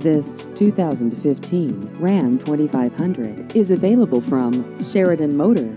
This 2015 Ram 2500 is available from Sheridan Motor.